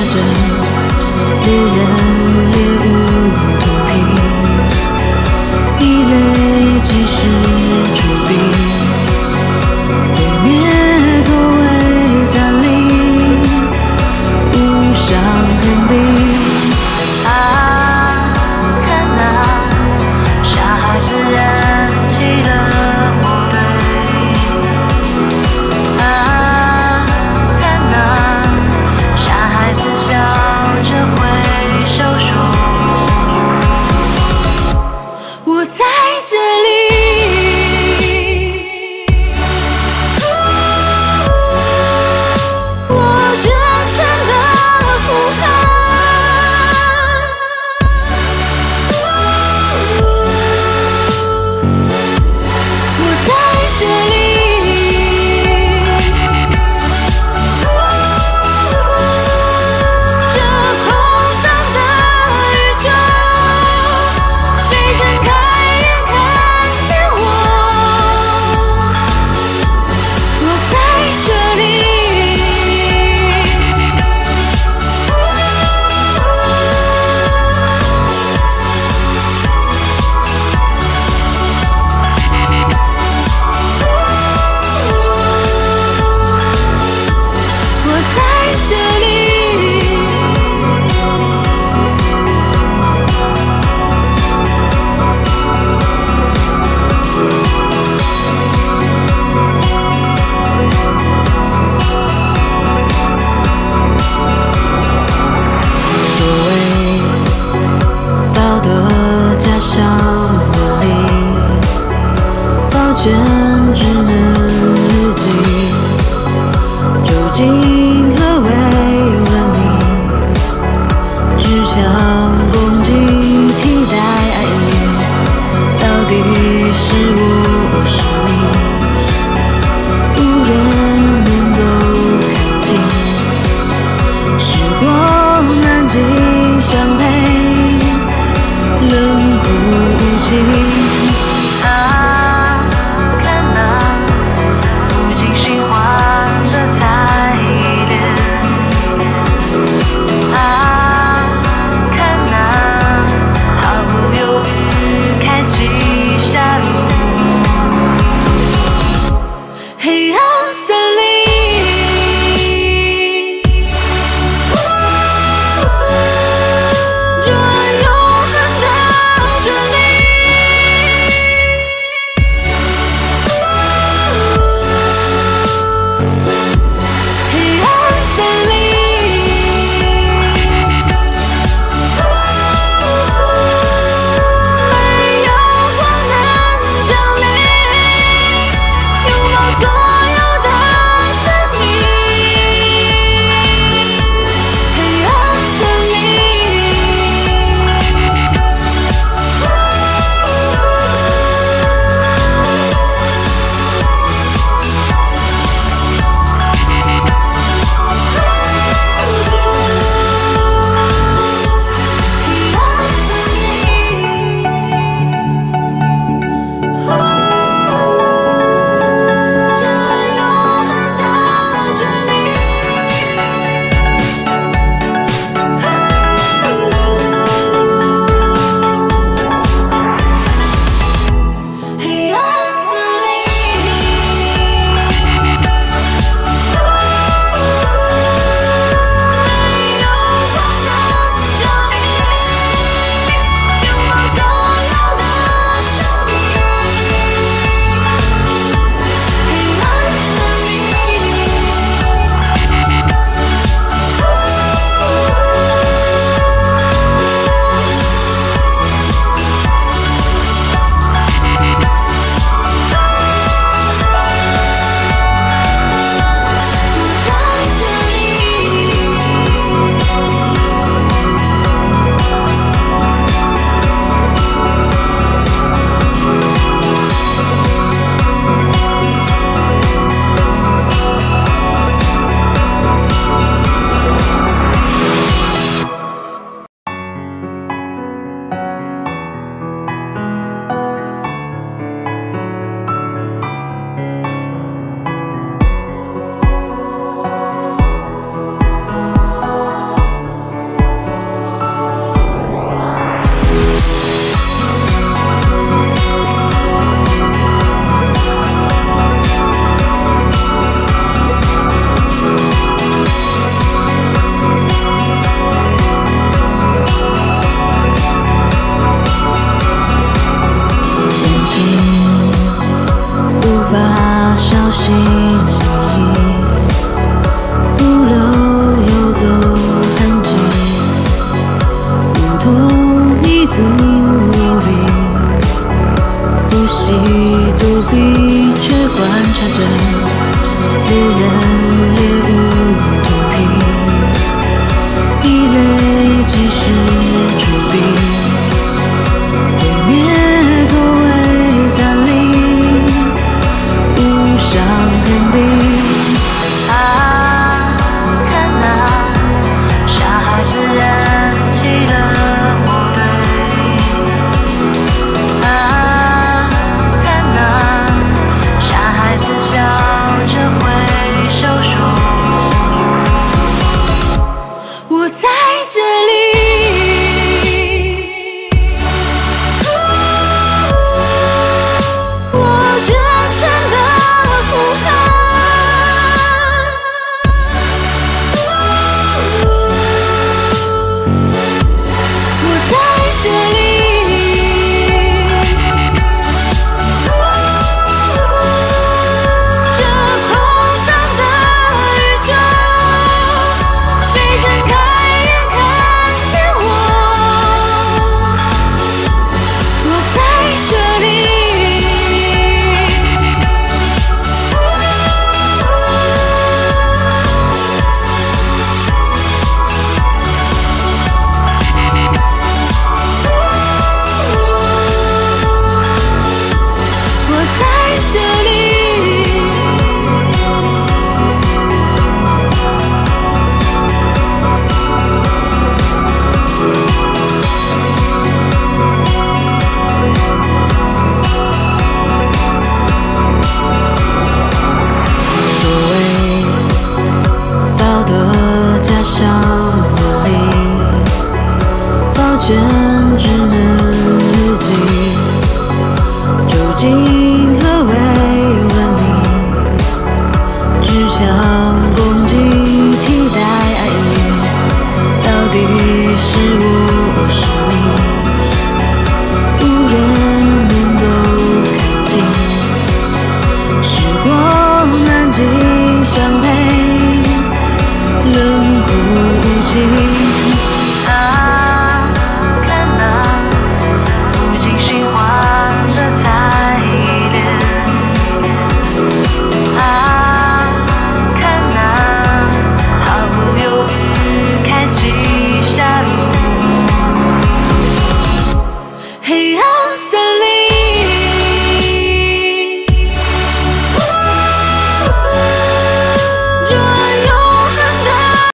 猎人猎物，同频，壁垒即是。dream